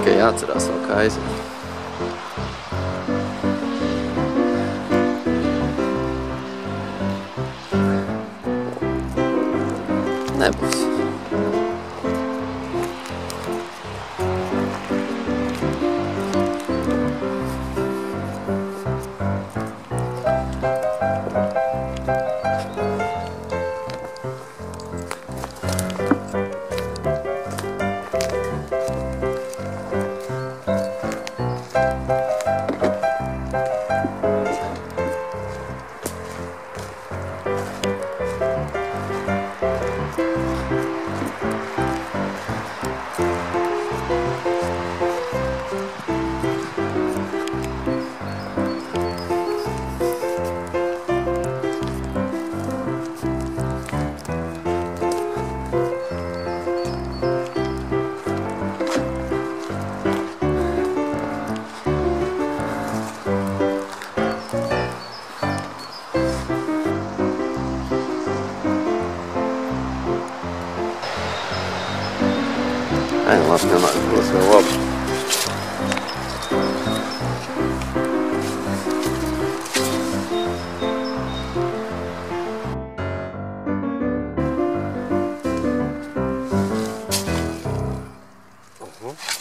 Tikai jāatcerās vēl kaizi. Nebūs. I love them, let's go up. Mm-hmm.